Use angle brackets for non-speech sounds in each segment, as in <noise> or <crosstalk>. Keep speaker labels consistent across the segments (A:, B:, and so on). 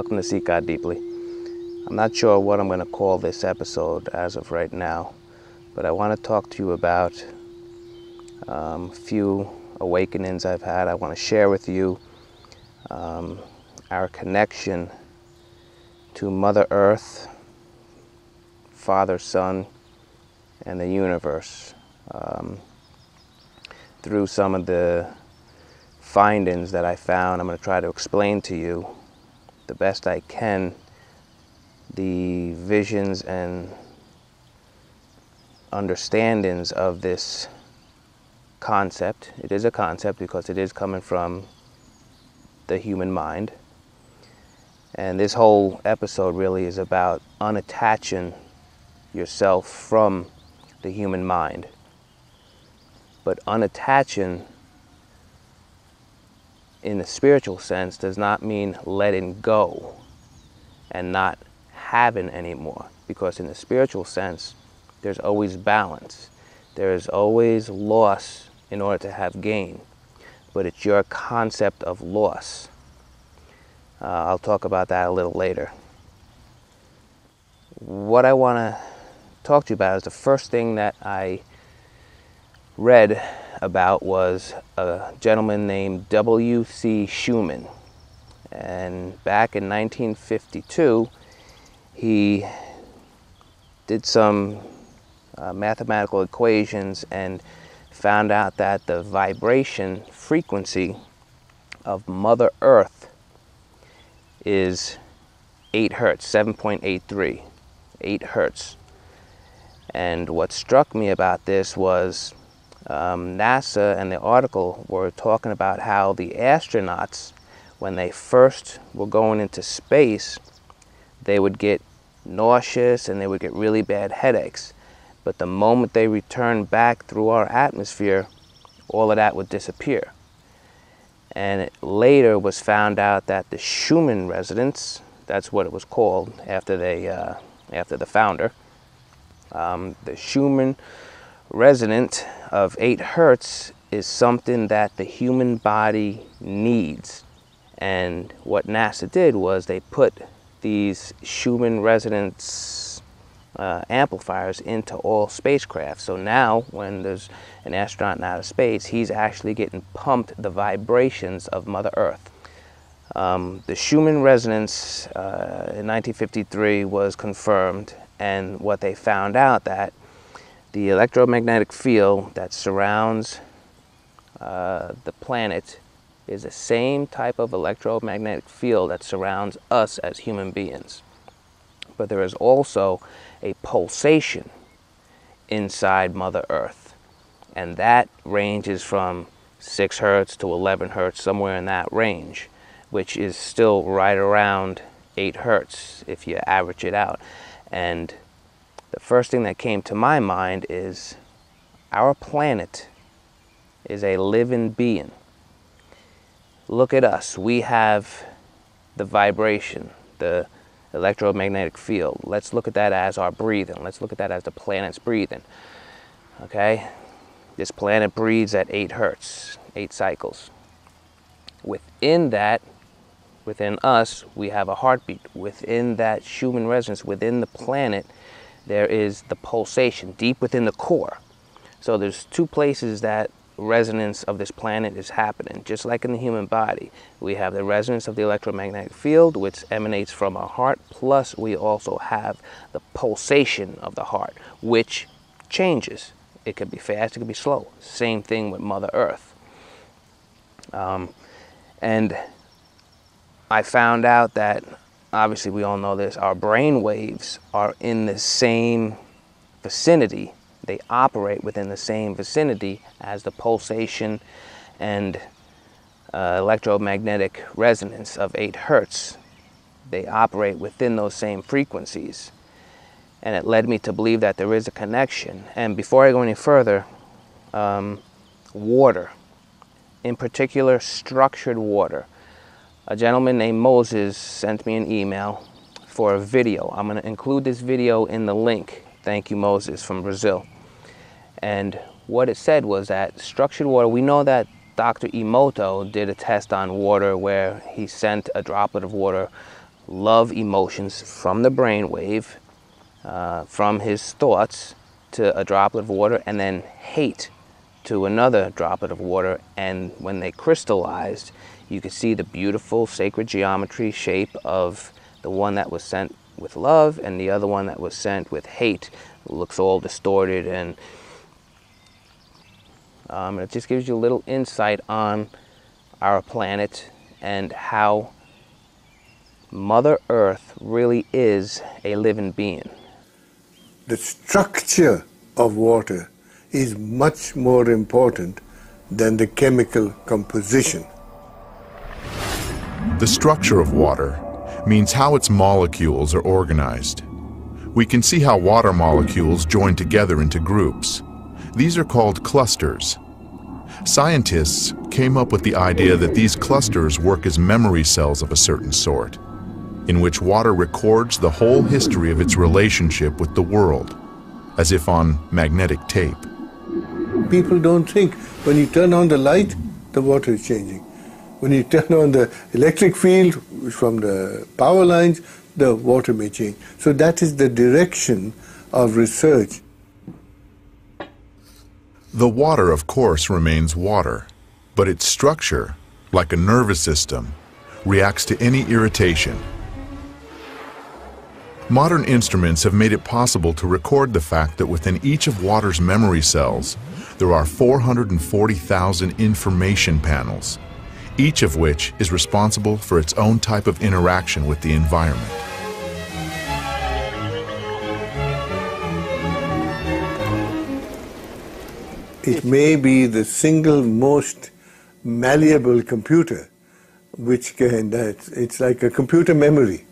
A: Welcome to Seek God Deeply. I'm not sure what I'm going to call this episode as of right now, but I want to talk to you about um, a few awakenings I've had. I want to share with you um, our connection to Mother Earth, Father, Son, and the universe um, through some of the findings that I found. I'm going to try to explain to you the best I can the visions and understandings of this concept. It is a concept because it is coming from the human mind. And this whole episode really is about unattaching yourself from the human mind. But unattaching in the spiritual sense does not mean letting go and not having anymore. Because in the spiritual sense, there's always balance. There is always loss in order to have gain. But it's your concept of loss. Uh, I'll talk about that a little later. What I want to talk to you about is the first thing that I read about was a gentleman named W.C. Schumann. And back in 1952, he did some uh, mathematical equations and found out that the vibration frequency of Mother Earth is 8 hertz, 7.83, 8 hertz. And what struck me about this was um, NASA and the article were talking about how the astronauts, when they first were going into space, they would get nauseous and they would get really bad headaches. But the moment they returned back through our atmosphere, all of that would disappear. And it later was found out that the Schumann resonance, that's what it was called after, they, uh, after the founder, um, the Schumann resonant of 8 hertz is something that the human body needs. And what NASA did was they put these Schumann resonance uh, amplifiers into all spacecraft. So now, when there's an astronaut in outer space, he's actually getting pumped the vibrations of Mother Earth. Um, the Schumann resonance uh, in 1953 was confirmed, and what they found out that the electromagnetic field that surrounds uh, the planet is the same type of electromagnetic field that surrounds us as human beings. But there is also a pulsation inside Mother Earth. And that ranges from 6 hertz to 11 hertz, somewhere in that range, which is still right around 8 hertz if you average it out. And the first thing that came to my mind is our planet is a living being. Look at us. We have the vibration, the electromagnetic field. Let's look at that as our breathing. Let's look at that as the planet's breathing. Okay? This planet breathes at 8 hertz, 8 cycles. Within that, within us, we have a heartbeat. Within that Schumann resonance, within the planet, there is the pulsation deep within the core. So there's two places that resonance of this planet is happening. Just like in the human body, we have the resonance of the electromagnetic field, which emanates from our heart, plus we also have the pulsation of the heart, which changes. It could be fast, it could be slow. Same thing with Mother Earth. Um, and I found out that obviously we all know this, our brain waves are in the same vicinity. They operate within the same vicinity as the pulsation and uh, electromagnetic resonance of 8 hertz. They operate within those same frequencies. And it led me to believe that there is a connection. And before I go any further, um, water, in particular structured water, a gentleman named Moses sent me an email for a video. I'm going to include this video in the link. Thank you, Moses, from Brazil. And what it said was that structured water, we know that Dr. Emoto did a test on water where he sent a droplet of water love emotions from the brainwave, uh, from his thoughts to a droplet of water, and then hate to another droplet of water. And when they crystallized, you can see the beautiful sacred geometry shape of the one that was sent with love and the other one that was sent with hate. It looks all distorted and um, it just gives you a little insight on our planet and how Mother Earth really is a living being.
B: The structure of water is much more important than the chemical composition.
C: The structure of water means how its molecules are organized. We can see how water molecules join together into groups. These are called clusters. Scientists came up with the idea that these clusters work as memory cells of a certain sort in which water records the whole history of its relationship with the world, as if on magnetic tape.
B: People don't think when you turn on the light, the water is changing. When you turn on the electric field from the power lines, the water may change. So that is the direction of research.
C: The water, of course, remains water, but its structure, like a nervous system, reacts to any irritation Modern instruments have made it possible to record the fact that within each of water's memory cells, there are 440,000 information panels, each of which is responsible for its own type of interaction with the environment.
B: It may be the single most malleable computer which can, it's like a computer memory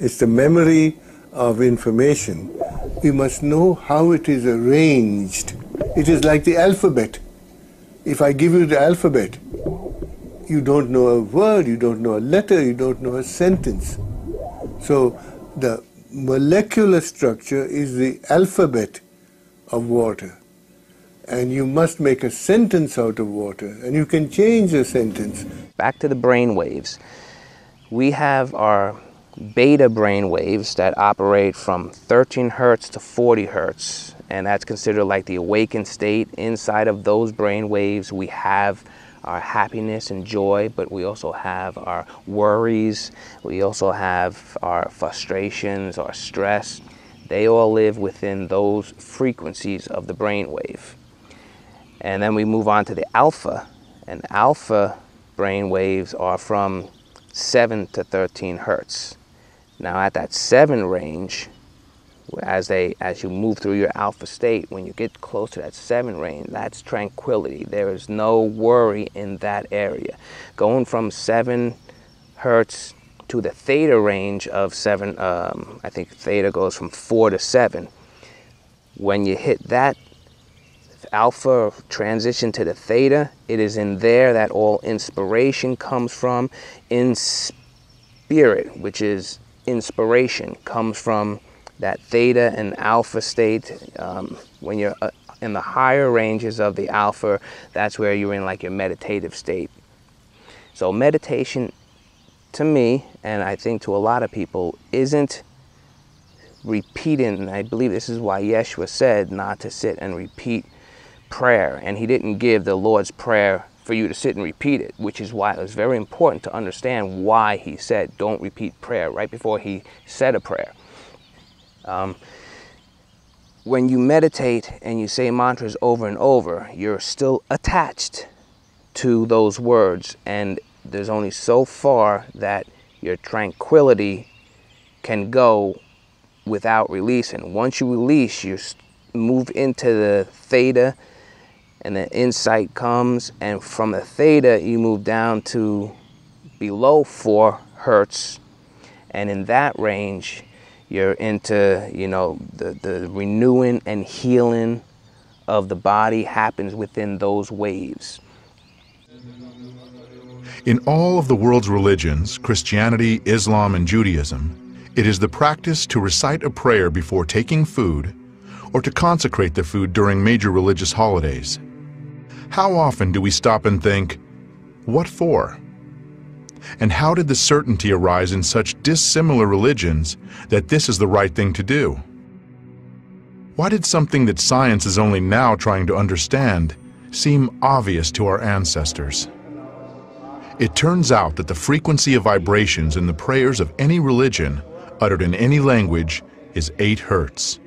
B: it's the memory of information. We must know how it is arranged. It is like the alphabet. If I give you the alphabet, you don't know a word, you don't know a letter, you don't know a sentence. So the molecular structure is the alphabet of water. And you must make a sentence out of water, and you can change the sentence.
A: Back to the brain waves. We have our beta brain waves that operate from 13 hertz to 40 hertz and that's considered like the awakened state inside of those brain waves we have our happiness and joy but we also have our worries. We also have our frustrations our stress. They all live within those frequencies of the brain wave and then we move on to the alpha. And alpha brain waves are from 7 to 13 hertz. Now at that seven range, as they as you move through your alpha state, when you get close to that seven range, that's tranquility. There is no worry in that area. Going from seven hertz to the theta range of seven, um, I think theta goes from four to seven. When you hit that alpha transition to the theta, it is in there that all inspiration comes from. In spirit, which is inspiration comes from that theta and alpha state. Um, when you're uh, in the higher ranges of the alpha, that's where you're in like your meditative state. So meditation to me, and I think to a lot of people, isn't repeating, and I believe this is why Yeshua said not to sit and repeat prayer. And he didn't give the Lord's Prayer for you to sit and repeat it, which is why it was very important to understand why he said don't repeat prayer right before he said a prayer. Um, when you meditate and you say mantras over and over, you're still attached to those words, and there's only so far that your tranquility can go without releasing. Once you release, you move into the theta and the insight comes and from the theta you move down to below 4 hertz and in that range you're into you know the, the renewing and healing of the body happens within those waves
C: in all of the world's religions christianity islam and judaism it is the practice to recite a prayer before taking food or to consecrate the food during major religious holidays how often do we stop and think, what for? And how did the certainty arise in such dissimilar religions that this is the right thing to do? Why did something that science is only now trying to understand seem obvious to our ancestors? It turns out that the frequency of vibrations in the prayers of any religion, uttered in any language, is 8 hertz,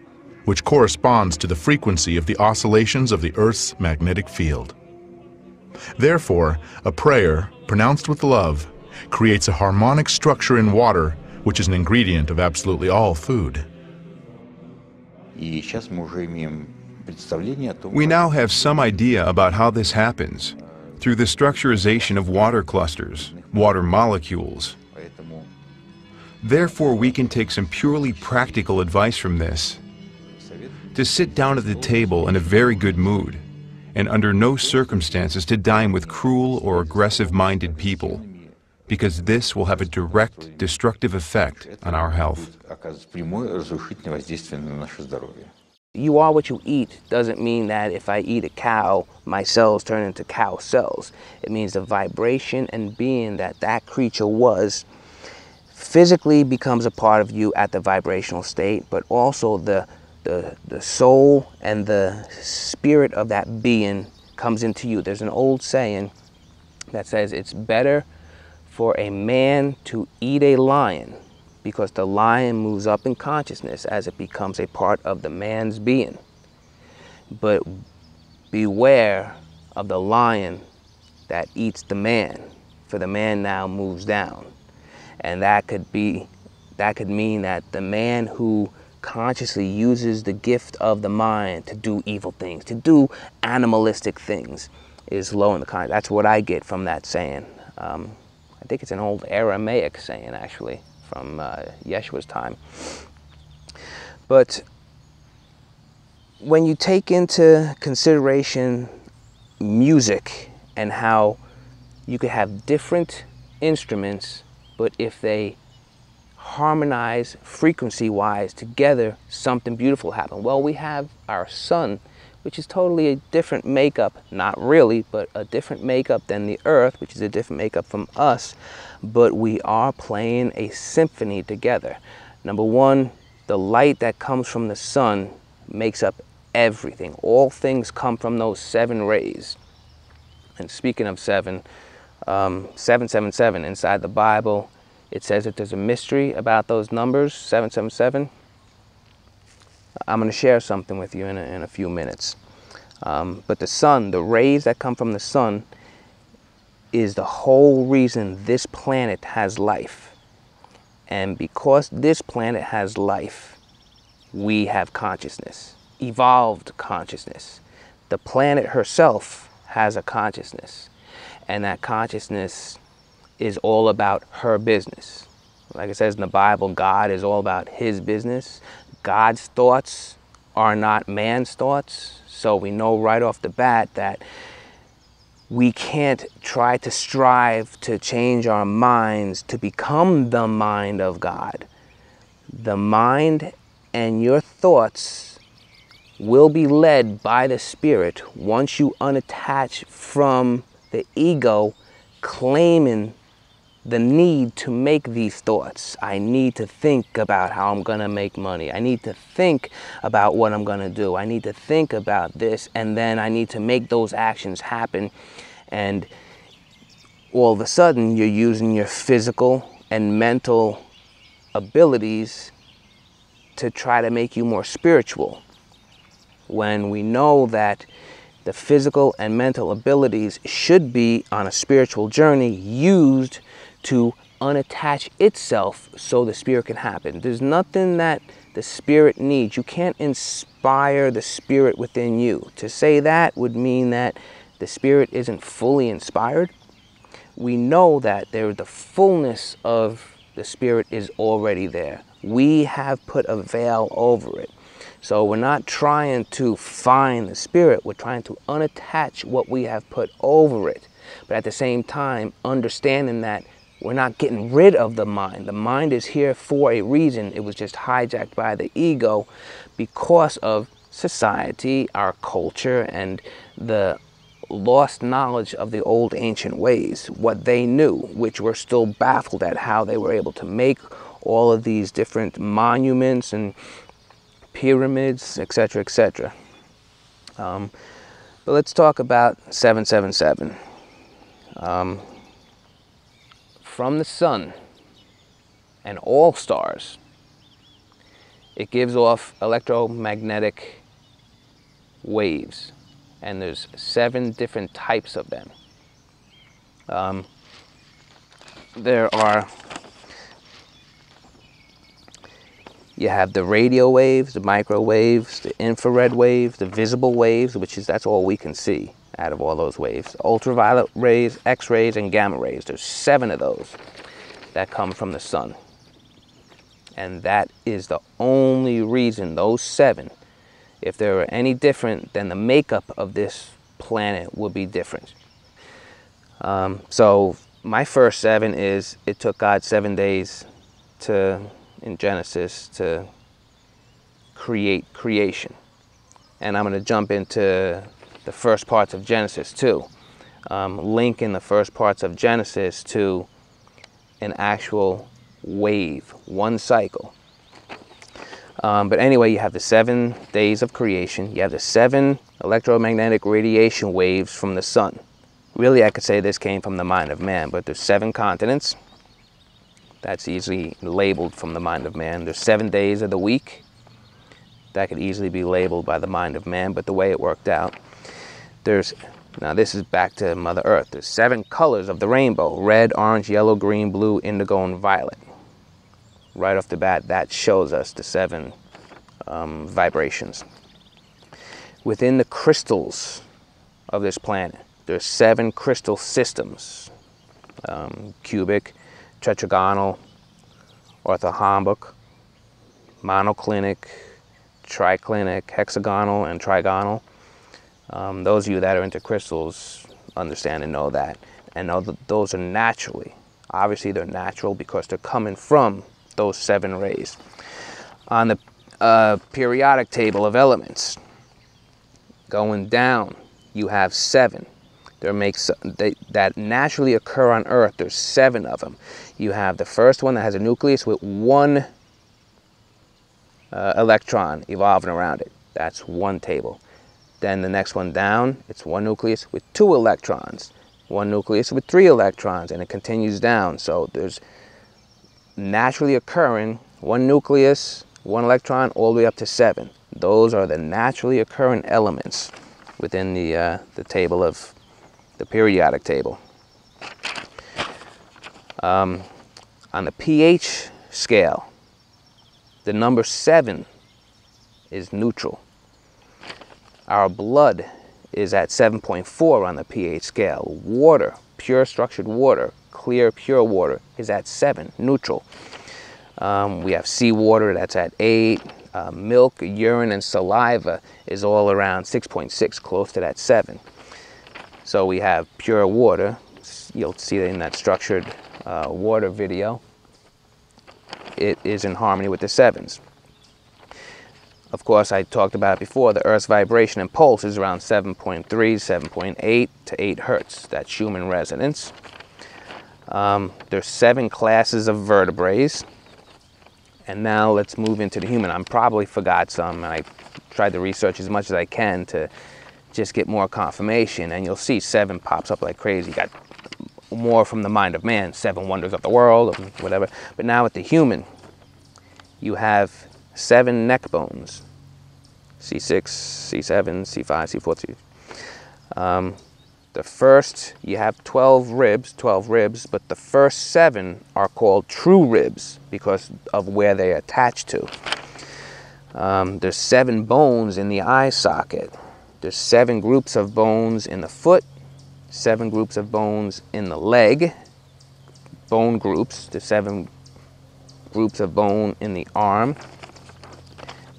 C: which corresponds to the frequency of the oscillations of the Earth's magnetic field. Therefore, a prayer, pronounced with love, creates a harmonic structure in water, which is an ingredient of absolutely all food.
D: We now have some idea about how this happens through the structurization of water clusters, water molecules. Therefore, we can take some purely practical advice from this. To sit down at the table in a very good mood, and under no circumstances to dine with cruel or aggressive-minded people, because this will have a direct destructive effect on our health.
A: You are what you eat doesn't mean that if I eat a cow, my cells turn into cow cells. It means the vibration and being that that creature was physically becomes a part of you at the vibrational state, but also the the, the soul and the spirit of that being comes into you. There's an old saying that says it's better for a man to eat a lion because the lion moves up in consciousness as it becomes a part of the man's being. But beware of the lion that eats the man, for the man now moves down. And that could be that could mean that the man who consciously uses the gift of the mind to do evil things, to do animalistic things, is low in the conscious. That's what I get from that saying. Um, I think it's an old Aramaic saying, actually, from uh, Yeshua's time. But when you take into consideration music and how you could have different instruments, but if they harmonize frequency wise together, something beautiful happens. Well, we have our sun, which is totally a different makeup, not really, but a different makeup than the earth, which is a different makeup from us. But we are playing a symphony together. Number one, the light that comes from the sun makes up everything. All things come from those seven rays. And speaking of seven, um, 777 inside the Bible, it says that there's a mystery about those numbers, 777. I'm going to share something with you in a, in a few minutes. Um, but the sun, the rays that come from the sun, is the whole reason this planet has life. And because this planet has life, we have consciousness, evolved consciousness. The planet herself has a consciousness. And that consciousness is all about her business. Like it says in the Bible, God is all about his business. God's thoughts are not man's thoughts. So we know right off the bat that we can't try to strive to change our minds to become the mind of God. The mind and your thoughts will be led by the Spirit once you unattach from the ego claiming the need to make these thoughts. I need to think about how I'm going to make money. I need to think about what I'm going to do. I need to think about this, and then I need to make those actions happen. And all of a sudden, you're using your physical and mental abilities to try to make you more spiritual. When we know that the physical and mental abilities should be on a spiritual journey used to unattach itself so the spirit can happen. There's nothing that the spirit needs. You can't inspire the spirit within you. To say that would mean that the spirit isn't fully inspired. We know that there the fullness of the spirit is already there. We have put a veil over it. So we're not trying to find the spirit, we're trying to unattach what we have put over it. But at the same time, understanding that we're not getting rid of the mind. The mind is here for a reason. It was just hijacked by the ego because of society, our culture, and the lost knowledge of the old ancient ways, what they knew, which were still baffled at how they were able to make all of these different monuments and pyramids, etc., etc. Um, but let's talk about 777. Um, from the sun and all stars, it gives off electromagnetic waves, and there's seven different types of them. Um, there are you have the radio waves, the microwaves, the infrared waves, the visible waves, which is that's all we can see out of all those waves. Ultraviolet rays, X-rays, and gamma rays. There's seven of those that come from the sun. And that is the only reason those seven, if they were any different, then the makeup of this planet would be different. Um, so my first seven is it took God seven days to in Genesis to create creation. And I'm going to jump into the first parts of Genesis too. Um, linking the first parts of Genesis to an actual wave, one cycle. Um, but anyway, you have the seven days of creation. You have the seven electromagnetic radiation waves from the sun. Really, I could say this came from the mind of man, but there's seven continents. That's easily labeled from the mind of man. There's seven days of the week. That could easily be labeled by the mind of man, but the way it worked out. There's, now this is back to Mother Earth. There's seven colors of the rainbow. Red, orange, yellow, green, blue, indigo, and violet. Right off the bat, that shows us the seven um, vibrations. Within the crystals of this planet, there's seven crystal systems. Um, cubic, tetragonal, orthorhombic, monoclinic, triclinic, hexagonal, and trigonal. Um, those of you that are into crystals understand and know that. And those are naturally, obviously they're natural because they're coming from those seven rays. On the uh, periodic table of elements, going down, you have seven. There makes they, that naturally occur on Earth. There's seven of them. You have the first one that has a nucleus with one uh, electron evolving around it. That's one table. Then the next one down, it's one nucleus with two electrons, one nucleus with three electrons, and it continues down. So there's naturally occurring one nucleus, one electron, all the way up to seven. Those are the naturally occurring elements within the, uh, the table of the periodic table. Um, on the pH scale, the number seven is neutral. Our blood is at 7.4 on the pH scale. Water, pure structured water, clear, pure water, is at 7, neutral. Um, we have seawater that's at 8. Uh, milk, urine, and saliva is all around 6.6, close to that 7. So we have pure water. You'll see that in that structured uh, water video. It is in harmony with the sevens. Of course, I talked about it before, the Earth's vibration and pulse is around 7.3, 7.8 to 8 hertz. That's Schumann resonance. Um, there's seven classes of vertebrates. And now let's move into the human. I probably forgot some, and I tried to research as much as I can to just get more confirmation and you'll see seven pops up like crazy. You got more from the mind of man, seven wonders of the world, or whatever. But now with the human, you have seven neck bones. C6, C7, C5, C4, C. Um, the first, you have 12 ribs, 12 ribs, but the first seven are called true ribs because of where they attach to. Um, there's seven bones in the eye socket. There's seven groups of bones in the foot, seven groups of bones in the leg, bone groups, the seven groups of bone in the arm.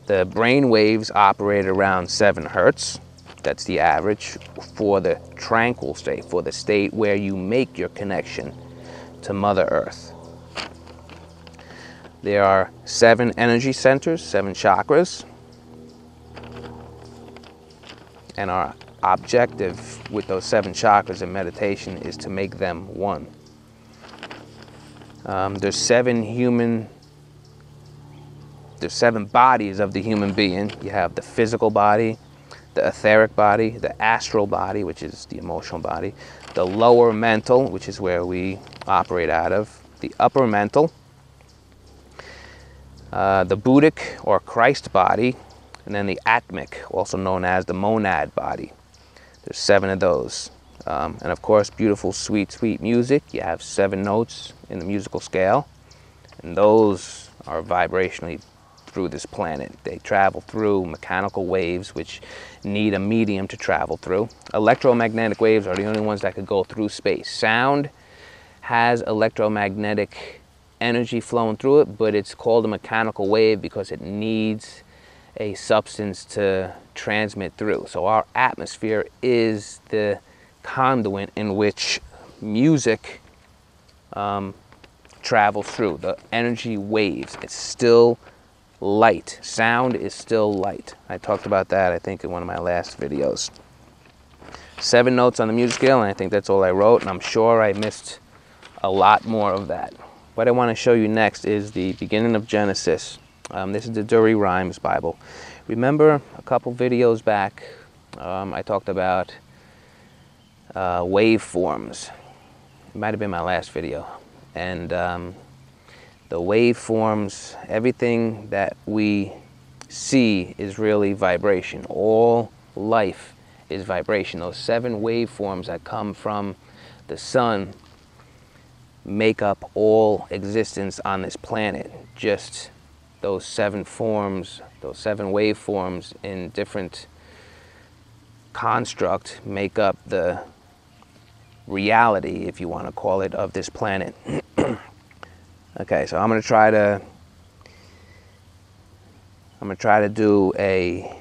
A: The brain waves operate around 7 hertz. That's the average for the tranquil state, for the state where you make your connection to Mother Earth. There are seven energy centers, seven chakras and our objective with those seven chakras in meditation is to make them one. Um, there's seven human, there's seven bodies of the human being. You have the physical body, the etheric body, the astral body, which is the emotional body, the lower mental, which is where we operate out of, the upper mental, uh, the Buddhic or Christ body, and then the Atmic, also known as the monad body. There's seven of those. Um, and of course, beautiful, sweet, sweet music. You have seven notes in the musical scale, and those are vibrationally through this planet. They travel through mechanical waves, which need a medium to travel through. Electromagnetic waves are the only ones that could go through space. Sound has electromagnetic energy flowing through it, but it's called a mechanical wave because it needs a substance to transmit through. So our atmosphere is the conduit in which music um, travels through. The energy waves. It's still light. Sound is still light. I talked about that, I think, in one of my last videos. Seven notes on the music scale, and I think that's all I wrote, and I'm sure I missed a lot more of that. What I want to show you next is the beginning of Genesis. Um, this is the Douay-Rheims Bible. Remember a couple videos back, um, I talked about uh, waveforms. It might have been my last video. And um, the waveforms, everything that we see is really vibration. All life is vibration. Those seven waveforms that come from the sun make up all existence on this planet. Just those seven forms, those seven waveforms in different construct make up the reality, if you want to call it, of this planet. <clears throat> okay, so I'm going to try to I'm to try to do a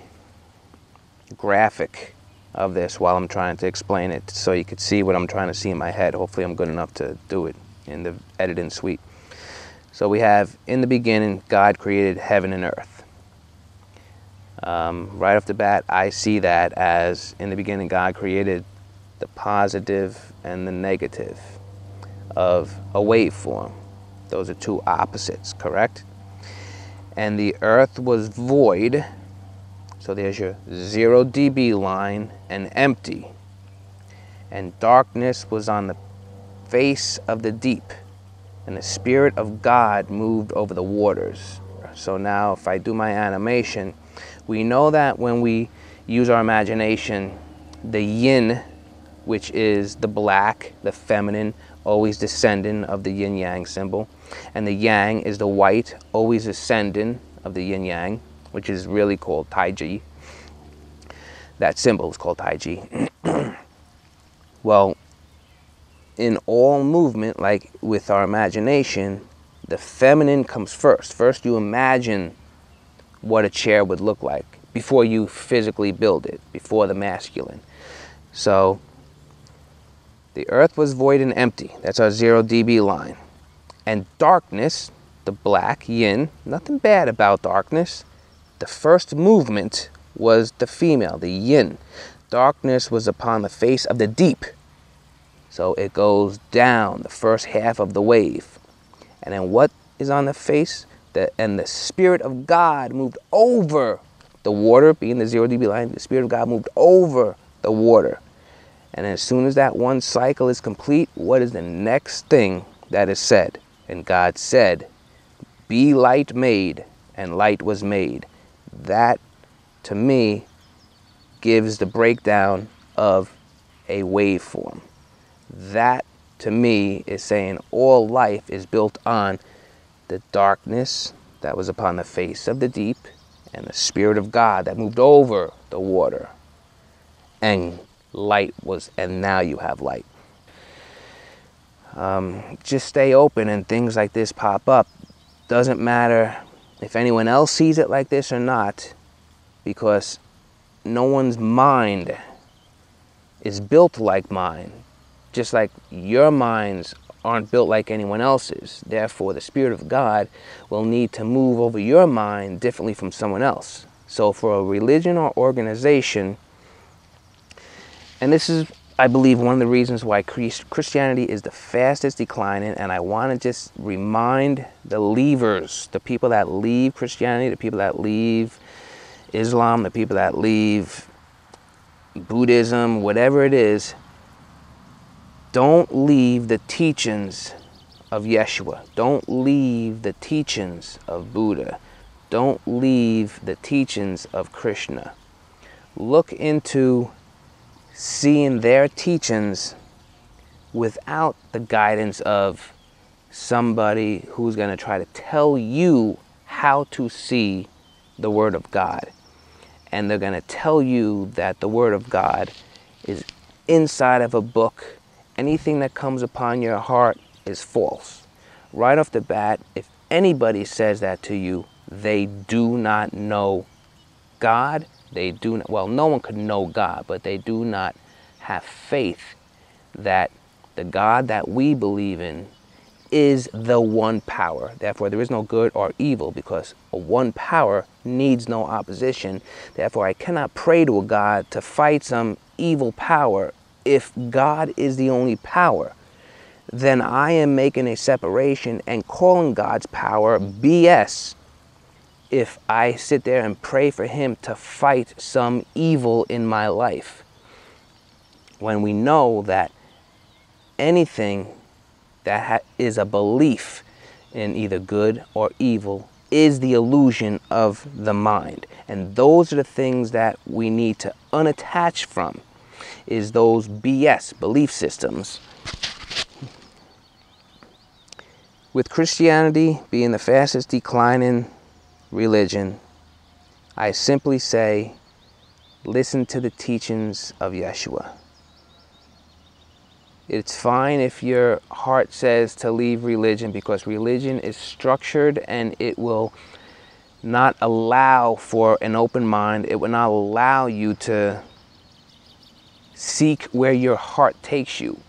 A: graphic of this while I'm trying to explain it so you could see what I'm trying to see in my head. Hopefully I'm good enough to do it in the editing suite. So we have, in the beginning, God created heaven and earth. Um, right off the bat, I see that as, in the beginning, God created the positive and the negative of a waveform. Those are two opposites, correct? And the earth was void, so there's your 0 dB line, and empty. And darkness was on the face of the deep and the Spirit of God moved over the waters. So now if I do my animation, we know that when we use our imagination, the yin, which is the black, the feminine, always descending of the yin yang symbol, and the yang is the white, always ascending of the yin yang, which is really called Taiji. That symbol is called Taiji. <clears throat> well, in all movement, like with our imagination, the feminine comes first. First, you imagine what a chair would look like before you physically build it, before the masculine. So, the earth was void and empty. That's our 0 dB line. And darkness, the black yin, nothing bad about darkness. The first movement was the female, the yin. Darkness was upon the face of the deep. So it goes down the first half of the wave. And then what is on the face? The, and the Spirit of God moved over the water, being the zero dB line, the Spirit of God moved over the water. And as soon as that one cycle is complete, what is the next thing that is said? And God said, Be light made, and light was made. That, to me, gives the breakdown of a waveform. That to me is saying all life is built on the darkness that was upon the face of the deep and the Spirit of God that moved over the water. And light was, and now you have light. Um, just stay open and things like this pop up. Doesn't matter if anyone else sees it like this or not, because no one's mind is built like mine just like your minds aren't built like anyone else's. Therefore, the Spirit of God will need to move over your mind differently from someone else. So, for a religion or organization And this is, I believe, one of the reasons why Christianity is the fastest declining. And I want to just remind the leavers, the people that leave Christianity, the people that leave Islam, the people that leave Buddhism, whatever it is, don't leave the teachings of Yeshua. Don't leave the teachings of Buddha. Don't leave the teachings of Krishna. Look into seeing their teachings without the guidance of somebody who's going to try to tell you how to see the Word of God. And they're going to tell you that the Word of God is inside of a book. Anything that comes upon your heart is false. Right off the bat, if anybody says that to you, they do not know God. They do not, well, no one could know God, but they do not have faith that the God that we believe in is the one power. Therefore, there is no good or evil because a one power needs no opposition. Therefore, I cannot pray to a God to fight some evil power if God is the only power then I am making a separation and calling God's power BS if I sit there and pray for Him to fight some evil in my life. When we know that anything that is a belief in either good or evil is the illusion of the mind. And those are the things that we need to unattach from is those BS belief systems With Christianity being the fastest declining religion, I simply say, listen to the teachings of Yeshua. It's fine if your heart says to leave religion because religion is structured and it will not allow for an open mind. It will not allow you to seek where your heart takes you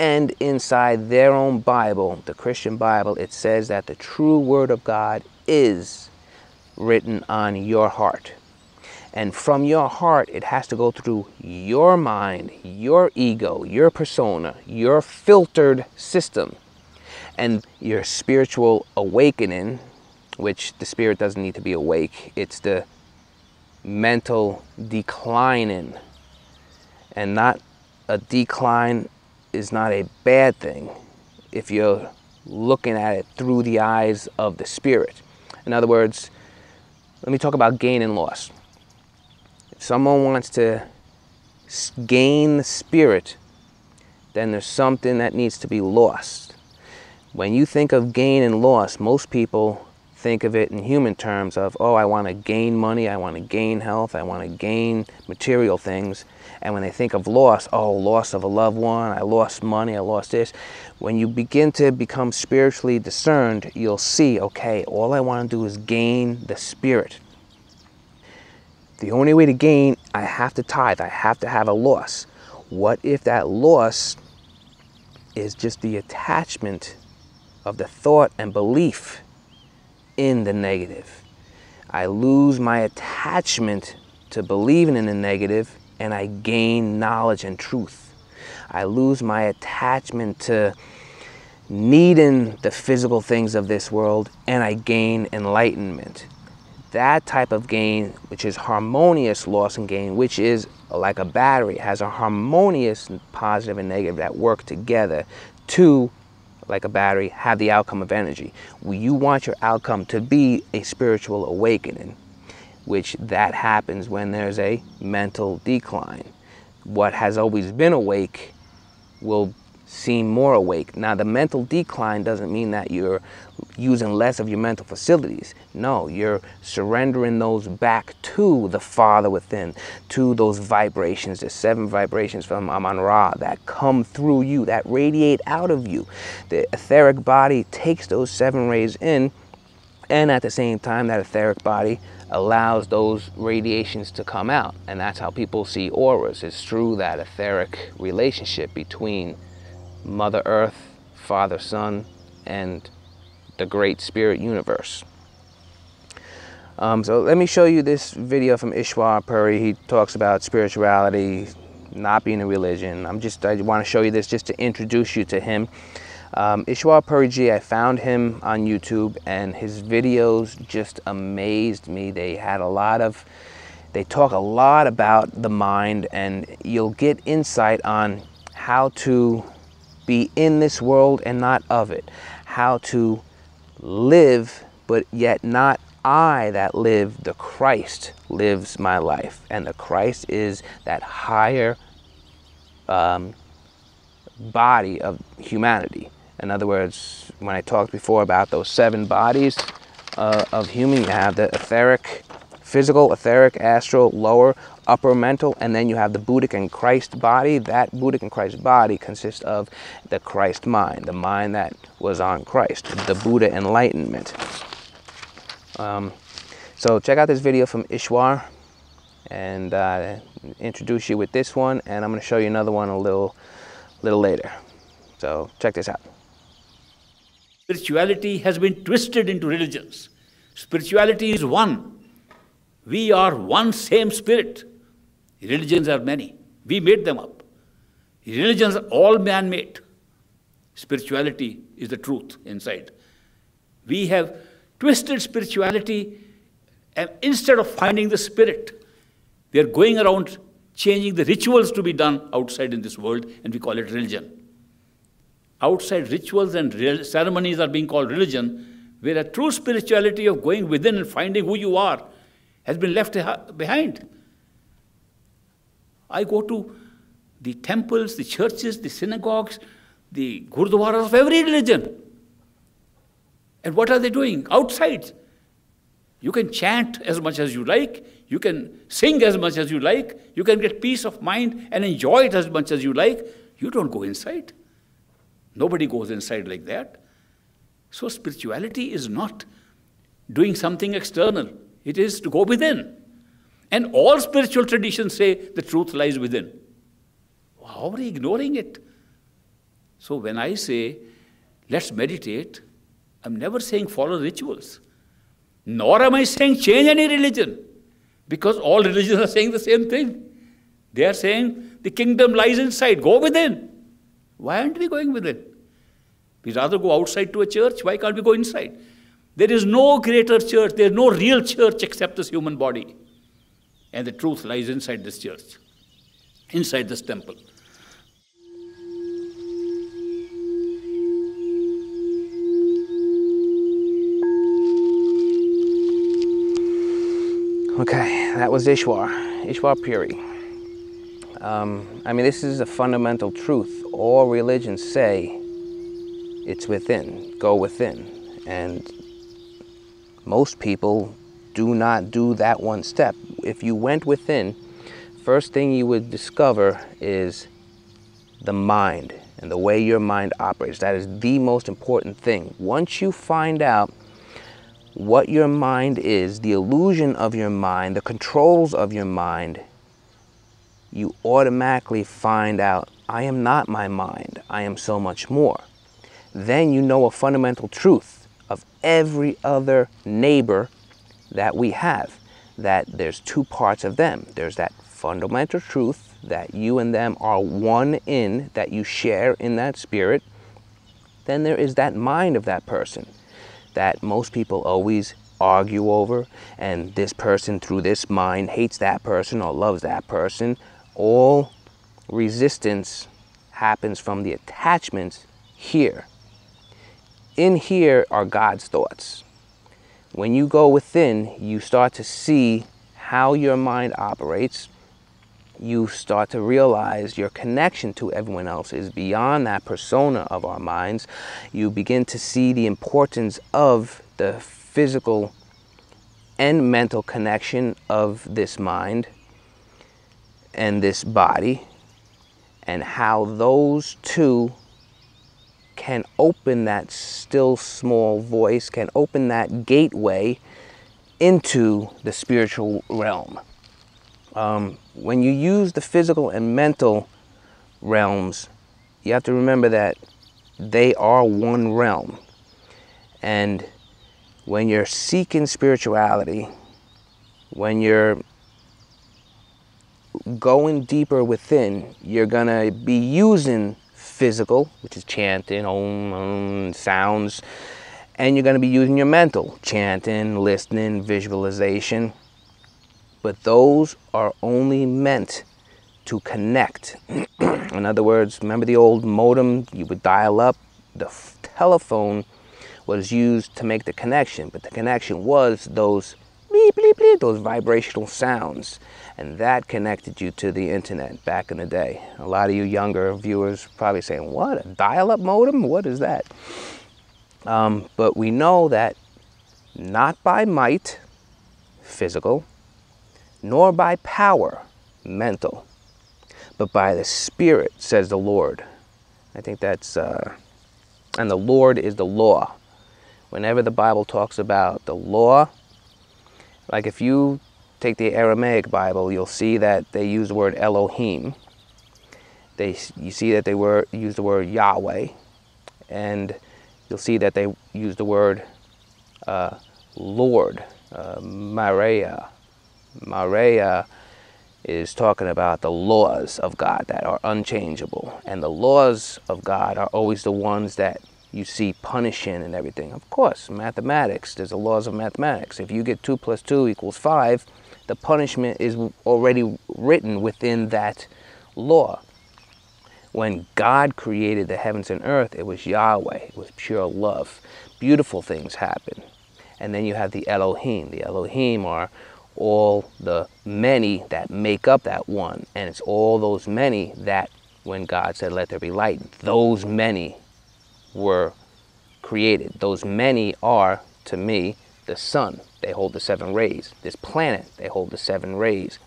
A: and inside their own Bible, the Christian Bible, it says that the true Word of God is written on your heart. And from your heart, it has to go through your mind, your ego, your persona, your filtered system, and your spiritual awakening, which the spirit doesn't need to be awake, it's the mental declining, and not a decline is not a bad thing if you're looking at it through the eyes of the spirit. In other words, let me talk about gain and loss. If someone wants to gain the spirit, then there's something that needs to be lost. When you think of gain and loss, most people think of it in human terms of, oh, I want to gain money, I want to gain health, I want to gain material things. And when they think of loss, oh, loss of a loved one, I lost money, I lost this. When you begin to become spiritually discerned, you'll see, okay, all I want to do is gain the spirit. The only way to gain, I have to tithe, I have to have a loss. What if that loss is just the attachment of the thought and belief in the negative? I lose my attachment to believing in the negative and I gain knowledge and truth. I lose my attachment to needing the physical things of this world and I gain enlightenment. That type of gain, which is harmonious loss and gain, which is like a battery, has a harmonious positive and negative that work together to, like a battery, have the outcome of energy. You want your outcome to be a spiritual awakening which that happens when there's a mental decline. What has always been awake will seem more awake. Now, the mental decline doesn't mean that you're using less of your mental facilities. No, you're surrendering those back to the Father within, to those vibrations, the seven vibrations from Amun Ra that come through you, that radiate out of you. The etheric body takes those seven rays in, and at the same time, that etheric body allows those radiations to come out. And that's how people see auras. It's through that etheric relationship between Mother Earth, Father Sun, and the Great Spirit Universe. Um, so let me show you this video from Ishwar Puri. He talks about spirituality, not being a religion. I'm just, I want to show you this just to introduce you to him. Um, Ishwar Puriji, I found him on YouTube and his videos just amazed me. They had a lot of, they talk a lot about the mind and you'll get insight on how to be in this world and not of it. How to live, but yet not I that live, the Christ lives my life. And the Christ is that higher um, body of humanity. In other words, when I talked before about those seven bodies uh, of human, you have the etheric, physical, etheric, astral, lower, upper mental, and then you have the Buddhic and Christ body. That Buddhic and Christ body consists of the Christ mind, the mind that was on Christ, the Buddha enlightenment. Um, so check out this video from Ishwar and uh, introduce you with this one and I'm going to show you another one a little little later. So check this out.
D: Spirituality has been twisted into religions. Spirituality is one. We are one same spirit. Religions are many. We made them up. Religions are all man-made. Spirituality is the truth inside. We have twisted spirituality, and instead of finding the spirit, we are going around changing the rituals to be done outside in this world, and we call it religion. Outside rituals and ceremonies are being called religion, where a true spirituality of going within and finding who you are has been left behind. I go to the temples, the churches, the synagogues, the gurdwaras of every religion. And what are they doing? Outside. You can chant as much as you like, you can sing as much as you like, you can get peace of mind and enjoy it as much as you like. You don't go inside. Nobody goes inside like that. So, spirituality is not doing something external, it is to go within. And all spiritual traditions say the truth lies within. How are we ignoring it? So, when I say, let's meditate, I'm never saying follow rituals. Nor am I saying change any religion. Because all religions are saying the same thing. They are saying the kingdom lies inside, go within. Why aren't we going within? We rather go outside to a church. Why can't we go inside? There is no greater church, there is no real church except this human body. And the truth lies inside this church, inside this temple.
A: Okay, that was Ishwar, Ishwar Puri. Um, I mean, this is a fundamental truth. All religions say it's within, go within. And most people do not do that one step. If you went within, first thing you would discover is the mind and the way your mind operates. That is the most important thing. Once you find out what your mind is, the illusion of your mind, the controls of your mind, you automatically find out, I am not my mind, I am so much more. Then you know a fundamental truth of every other neighbor that we have, that there's two parts of them. There's that fundamental truth that you and them are one in, that you share in that spirit. Then there is that mind of that person that most people always argue over, and this person through this mind hates that person or loves that person. All resistance happens from the attachments here. In here are God's thoughts. When you go within, you start to see how your mind operates. You start to realize your connection to everyone else is beyond that persona of our minds. You begin to see the importance of the physical and mental connection of this mind and this body and how those two can open that still small voice, can open that gateway into the spiritual realm. Um, when you use the physical and mental realms, you have to remember that they are one realm. And when you're seeking spirituality, when you're going deeper within, you're to be using physical, which is chanting, om, om, sounds, and you're to be using your mental, chanting, listening, visualization. But those are only meant to connect. <clears throat> In other words, remember the old modem? You would dial up. The telephone was used to make the connection, but the connection was those bleep, bleep, bleep, those vibrational sounds. And that connected you to the internet back in the day. A lot of you younger viewers probably saying, what, a dial-up modem? What is that? Um, but we know that not by might, physical, nor by power, mental, but by the Spirit, says the Lord. I think that's, uh, and the Lord is the law. Whenever the Bible talks about the law, like if you take the Aramaic Bible, you'll see that they use the word Elohim. They, you see that they were, use the word Yahweh, and you'll see that they use the word uh, Lord, uh, Maria. Maria is talking about the laws of God that are unchangeable. And the laws of God are always the ones that you see punishing and everything. Of course, mathematics, there's the laws of mathematics. If you get 2 plus 2 equals 5, the punishment is already written within that law. When God created the heavens and earth, it was Yahweh, it was pure love. Beautiful things happen. And then you have the Elohim. The Elohim are all the many that make up that one. And it's all those many that, when God said, let there be light, those many were created. Those many are, to me, the sun. They hold the seven rays. This planet, they hold the seven rays.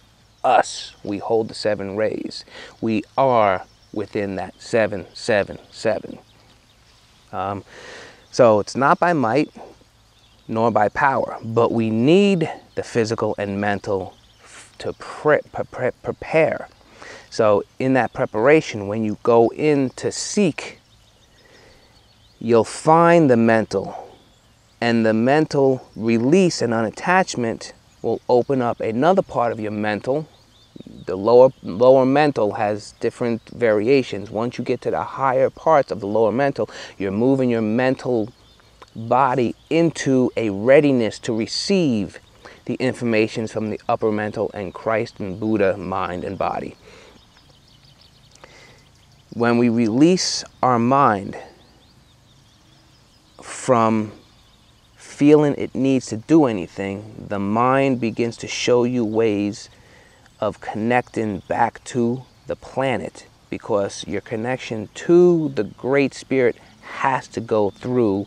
A: Us, we hold the seven rays. We are within that seven, seven, seven. Um, so it's not by might nor by power, but we need the physical and mental to pre pre prepare. So in that preparation, when you go in to seek you'll find the mental and the mental release and unattachment will open up another part of your mental. The lower lower mental has different variations. Once you get to the higher parts of the lower mental you're moving your mental body into a readiness to receive the information from the upper mental and Christ and Buddha mind and body. When we release our mind from feeling it needs to do anything, the mind begins to show you ways of connecting back to the planet because your connection to the Great Spirit has to go through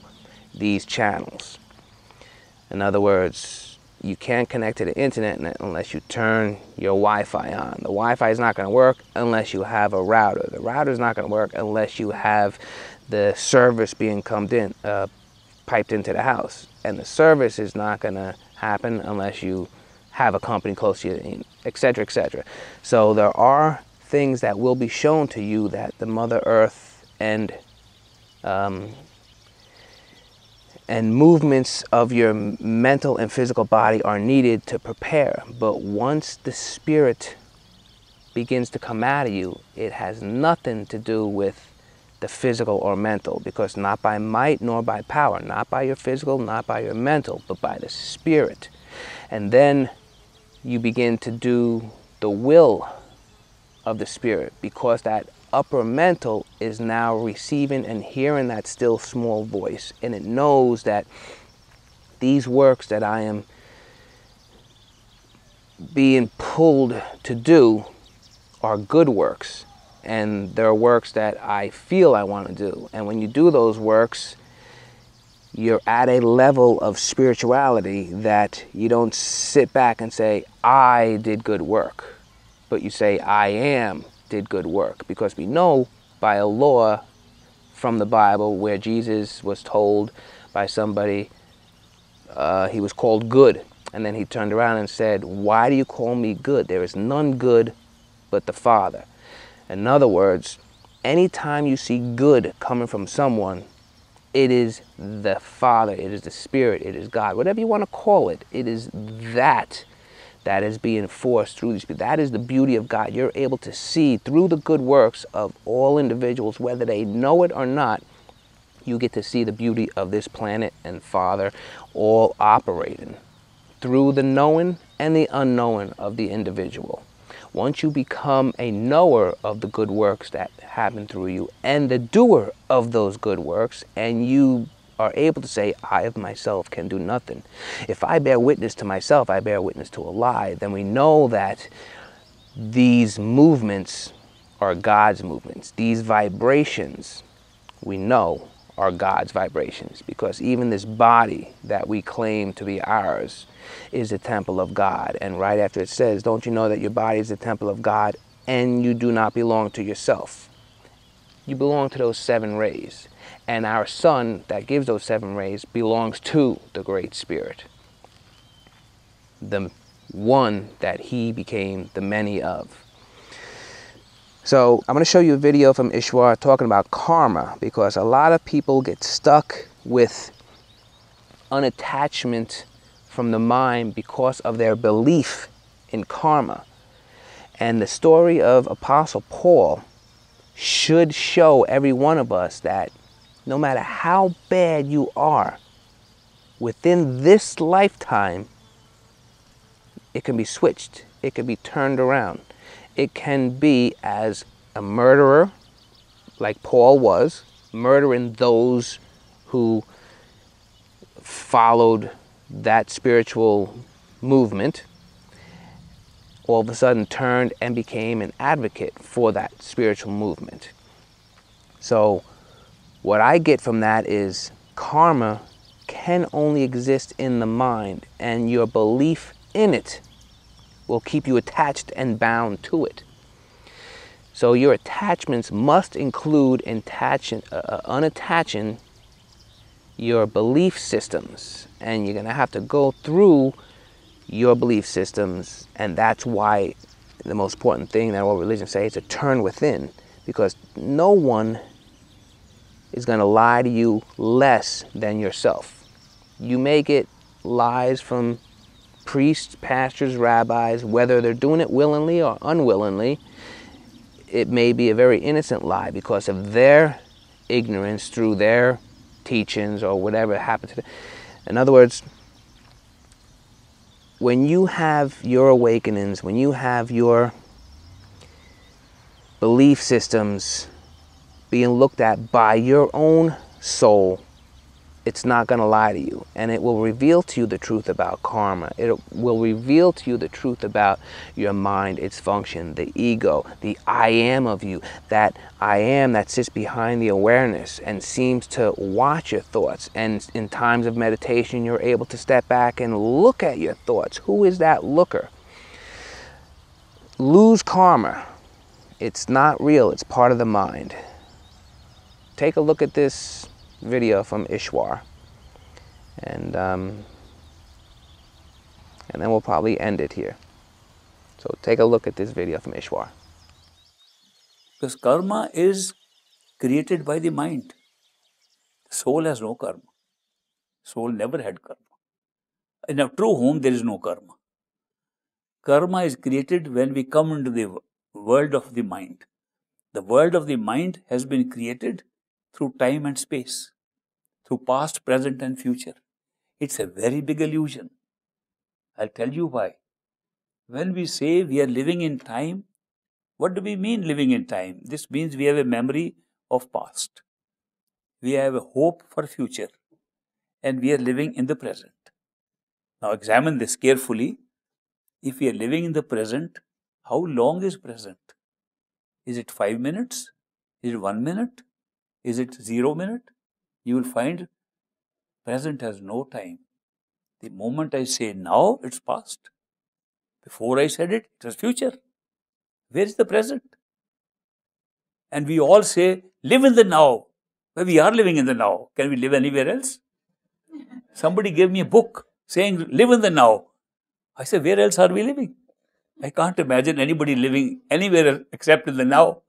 A: these channels. In other words, you can't connect to the internet unless you turn your Wi-Fi on. The Wi-Fi is not going to work unless you have a router. The router is not going to work unless you have the service being come in, uh, piped into the house. And the service is not going to happen unless you have a company close to you, etc., etc. So there are things that will be shown to you that the Mother Earth and um, and movements of your mental and physical body are needed to prepare. But once the spirit begins to come out of you, it has nothing to do with the physical or mental, because not by might nor by power, not by your physical, not by your mental, but by the Spirit. And then you begin to do the will of the Spirit, because that upper mental is now receiving and hearing that still small voice, and it knows that these works that I am being pulled to do are good works and there are works that I feel I want to do. And when you do those works, you're at a level of spirituality that you don't sit back and say, I did good work, but you say, I am did good work. Because we know by a law from the Bible where Jesus was told by somebody, uh, he was called good. And then he turned around and said, Why do you call me good? There is none good but the Father. In other words, anytime you see good coming from someone, it is the Father, it is the Spirit, it is God, whatever you want to call it, it is that that is being forced through these people. That is the beauty of God. You're able to see through the good works of all individuals, whether they know it or not, you get to see the beauty of this planet and Father all operating through the knowing and the unknowing of the individual. Once you become a knower of the good works that happen through you and the doer of those good works, and you are able to say, I of myself can do nothing. If I bear witness to myself, I bear witness to a lie, then we know that these movements are God's movements. These vibrations, we know, are God's vibrations because even this body that we claim to be ours is a temple of God. And right after it says, Don't you know that your body is a temple of God and you do not belong to yourself? You belong to those seven rays. And our sun that gives those seven rays belongs to the Great Spirit, the one that he became the many of. So I'm going to show you a video from Ishwar talking about karma because a lot of people get stuck with unattachment from the mind because of their belief in karma. And the story of Apostle Paul should show every one of us that no matter how bad you are, within this lifetime, it can be switched, it can be turned around. It can be as a murderer, like Paul was, murdering those who followed that spiritual movement, all of a sudden turned and became an advocate for that spiritual movement. So, what I get from that is karma can only exist in the mind, and your belief in it will keep you attached and bound to it. So your attachments must include attaching, uh, uh, unattaching your belief systems, and you're going to have to go through your belief systems, and that's why the most important thing that all religions say is to turn within, because no one is going to lie to you less than yourself. You may get lies from priests, pastors, rabbis, whether they're doing it willingly or unwillingly, it may be a very innocent lie because of their ignorance through their teachings or whatever happened to them. In other words, when you have your awakenings, when you have your belief systems being looked at by your own soul, it's not going to lie to you. And it will reveal to you the truth about karma. It will reveal to you the truth about your mind its function the ego the i am of you. That i am that sits behind the awareness and seems to watch your thoughts. And in times of meditation you're able to step back and look at your thoughts. Who is that looker? Lose karma. It's not real. It's part of the mind. Take a look at this video from Ishwar. And, um, and then we'll probably end it here. So take a look at this video from Ishwar.
E: Because karma is created by the mind. The soul has no karma. Soul never had karma. In a true home, there is no karma. Karma is created when we come into the world of the mind. The world of the mind has been created through time and space, through past, present, and future. It's a very big illusion. I'll tell you why. When we say we are living in time, what do we mean living in time? This means we have a memory of past. We have a hope for future. And we are living in the present. Now examine this carefully. If we are living in the present, how long is present? Is it five minutes? Is it one minute? Is it zero minute? You will find present has no time. The moment I say now, it's past. Before I said it, it was future. Where is the present? And we all say, live in the now. Well, we are living in the now. Can we live anywhere else? <laughs> Somebody gave me a book saying, live in the now. I said, where else are we living? I can't imagine anybody living anywhere except in the now.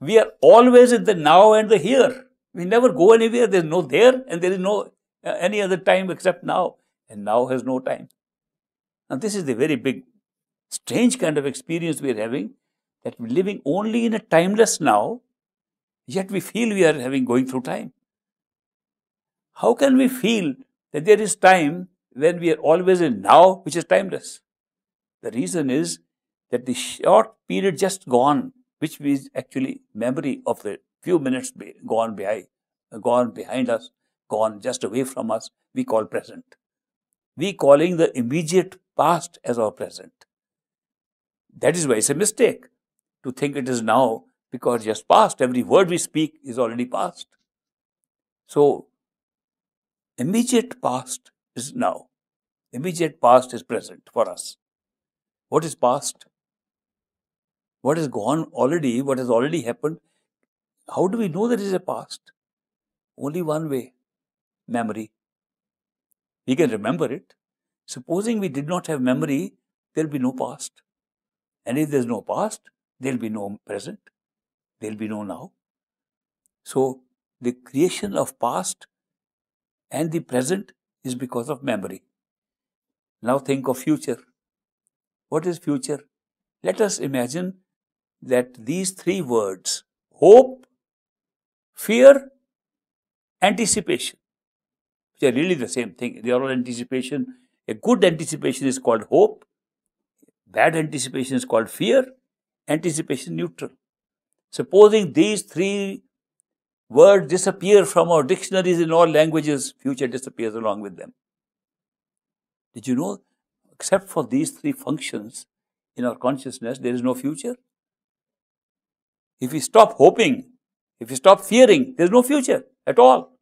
E: We are always in the now and the here. We never go anywhere. There's no there and there is no uh, any other time except now. And now has no time. Now, this is the very big, strange kind of experience we are having that we're living only in a timeless now, yet we feel we are having going through time. How can we feel that there is time when we are always in now, which is timeless? The reason is that the short period just gone, which is actually memory of the few minutes gone behind, gone behind us, gone just away from us, we call present. We calling the immediate past as our present. That is why it's a mistake to think it is now because just past. Every word we speak is already past. So, immediate past is now. Immediate past is present for us. What is past? What is gone already, what has already happened, how do we know there is a past? Only one way memory. We can remember it. Supposing we did not have memory, there will be no past. And if there's no past, there will be no present, there will be no now. So, the creation of past and the present is because of memory. Now think of future. What is future? Let us imagine that these three words hope, fear, anticipation, which are really the same thing. They are all anticipation. A good anticipation is called hope, bad anticipation is called fear, anticipation neutral. Supposing these three words disappear from our dictionaries in all languages, future disappears along with them. Did you know? Except for these three functions in our consciousness, there is no future. If we stop hoping, if you stop fearing, there is no future at all.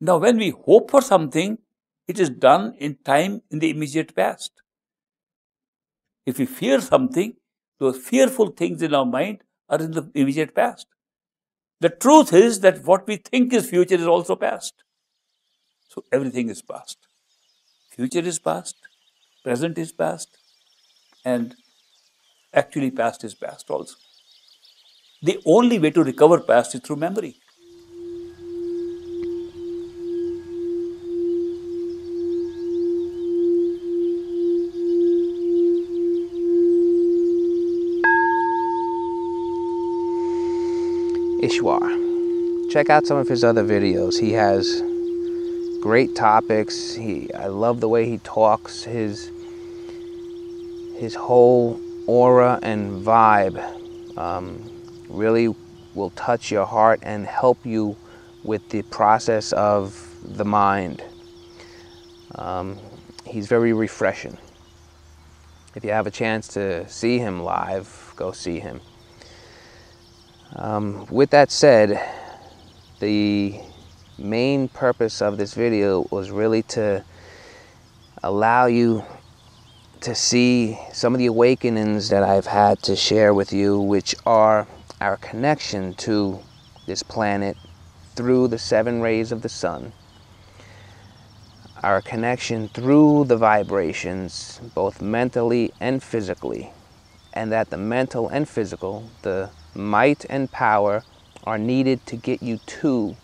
E: Now, when we hope for something, it is done in time in the immediate past. If we fear something, those fearful things in our mind are in the immediate past. The truth is that what we think is future is also past. So everything is past. Future is past, present is past, and actually past is past also. The only way to recover past is through memory.
A: Ishwar. Check out some of his other videos. He has great topics. He, I love the way he talks. His his whole aura and vibe um, really will touch your heart and help you with the process of the mind. Um, he's very refreshing. If you have a chance to see him live, go see him. Um, with that said, the main purpose of this video was really to allow you to see some of the awakenings that I've had to share with you, which are our connection to this planet through the seven rays of the sun, our connection through the vibrations, both mentally and physically, and that the mental and physical, the might and power are needed to get you to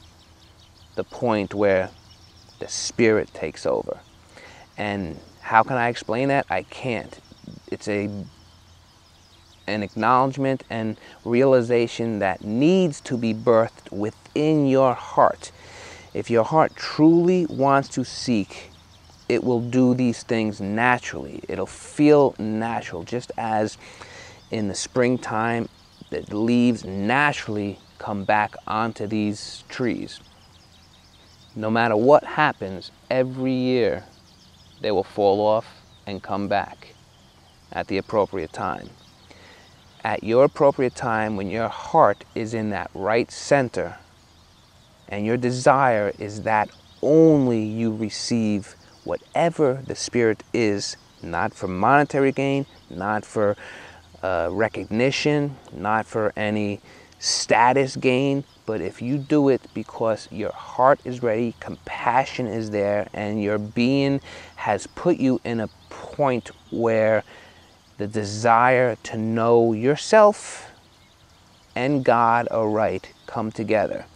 A: the point where the spirit takes over. And how can I explain that? I can't. It's a an acknowledgement and realization that needs to be birthed within your heart. If your heart truly wants to seek, it will do these things naturally. It'll feel natural, just as in the springtime the leaves naturally come back onto these trees. No matter what happens, every year they will fall off and come back at the appropriate time. At your appropriate time, when your heart is in that right center and your desire is that only you receive whatever the Spirit is, not for monetary gain, not for uh, recognition, not for any status gain, but if you do it because your heart is ready, compassion is there, and your being has put you in a point where the desire to know yourself and God are right come together.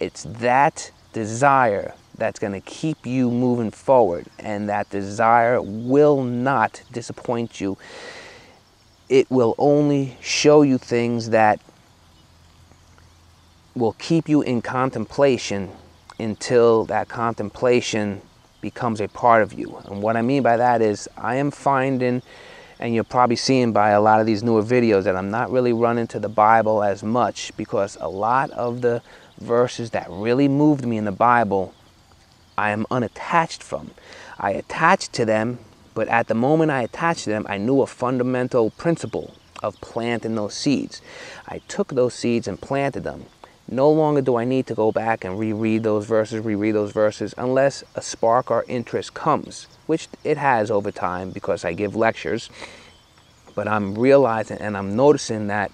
A: It's that desire that's going to keep you moving forward. And that desire will not disappoint you. It will only show you things that will keep you in contemplation until that contemplation becomes a part of you. And what I mean by that is I am finding and you're probably seeing by a lot of these newer videos that I'm not really running to the Bible as much because a lot of the verses that really moved me in the Bible I am unattached from. I attached to them, but at the moment I attached to them, I knew a fundamental principle of planting those seeds. I took those seeds and planted them. No longer do I need to go back and reread those verses, reread those verses, unless a spark or interest comes, which it has over time because I give lectures. But I'm realizing and I'm noticing that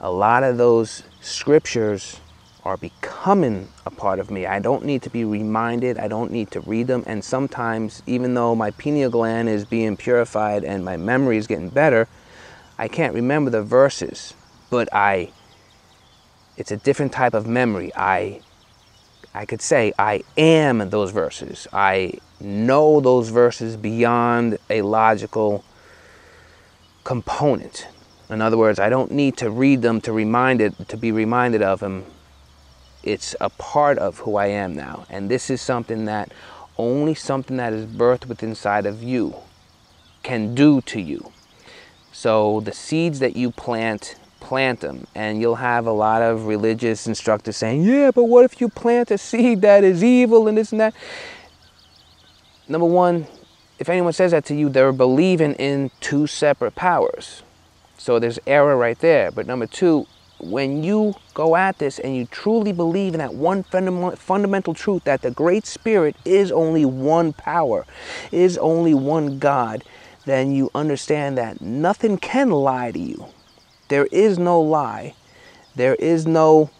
A: a lot of those scriptures are becoming a part of me. I don't need to be reminded, I don't need to read them. And sometimes, even though my pineal gland is being purified and my memory is getting better, I can't remember the verses, but I it's a different type of memory. I, I could say I am those verses. I know those verses beyond a logical component. In other words, I don't need to read them to remind it to be reminded of them. It's a part of who I am now. And this is something that only something that is birthed within inside of you can do to you. So the seeds that you plant plant them. And you'll have a lot of religious instructors saying, yeah, but what if you plant a seed that is evil and this and that? Number one, if anyone says that to you, they're believing in two separate powers. So there's error right there. But number two, when you go at this and you truly believe in that one fundamental truth that the Great Spirit is only one power, is only one God, then you understand that nothing can lie to you. There is no lie. There is no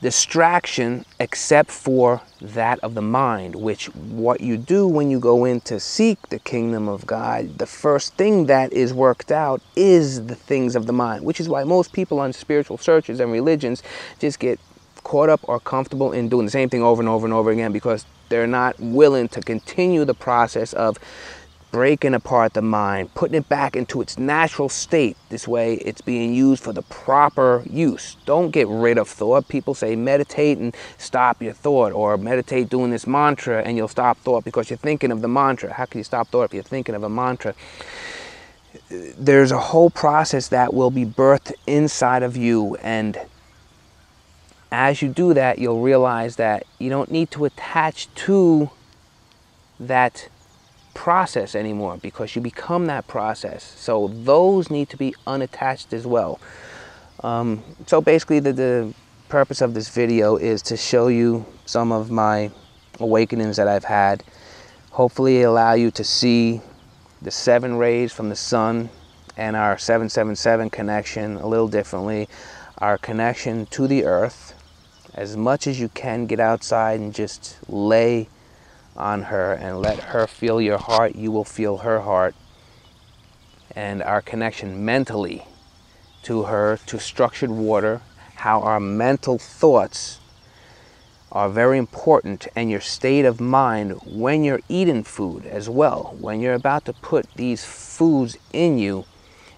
A: distraction except for that of the mind, which what you do when you go in to seek the kingdom of God, the first thing that is worked out is the things of the mind, which is why most people on spiritual searches and religions just get caught up or comfortable in doing the same thing over and over and over again because they're not willing to continue the process of breaking apart the mind, putting it back into its natural state. This way it's being used for the proper use. Don't get rid of thought. People say meditate and stop your thought, or meditate doing this mantra and you'll stop thought because you're thinking of the mantra. How can you stop thought if you're thinking of a mantra? There's a whole process that will be birthed inside of you and as you do that, you'll realize that you don't need to attach to that process anymore because you become that process. So those need to be unattached as well. Um, so basically the, the purpose of this video is to show you some of my awakenings that I've had. Hopefully allow you to see the seven rays from the sun and our 777 connection a little differently. Our connection to the earth. As much as you can get outside and just lay on her and let her feel your heart, you will feel her heart. And our connection mentally to her, to structured water, how our mental thoughts are very important and your state of mind when you're eating food as well. When you're about to put these foods in you,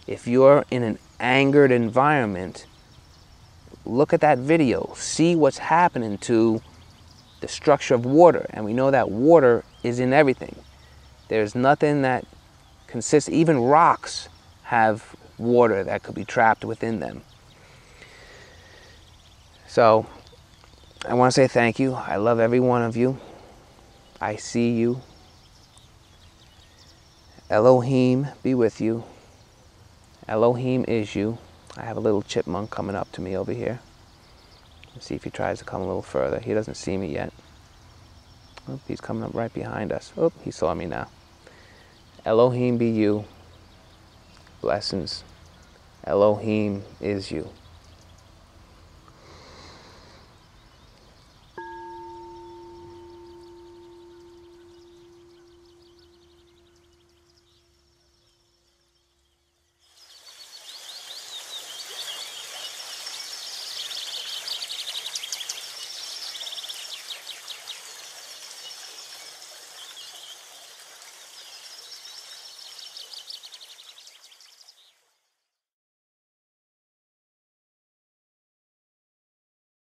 A: if you're in an angered environment, look at that video. See what's happening to the structure of water. And we know that water is in everything. There's nothing that consists, even rocks have water that could be trapped within them. So I want to say thank you. I love every one of you. I see you. Elohim be with you. Elohim is you. I have a little chipmunk coming up to me over here. See if he tries to come a little further. He doesn't see me yet. Oh, he's coming up right behind us. Oh, he saw me now. Elohim be you. Blessings. Elohim is you.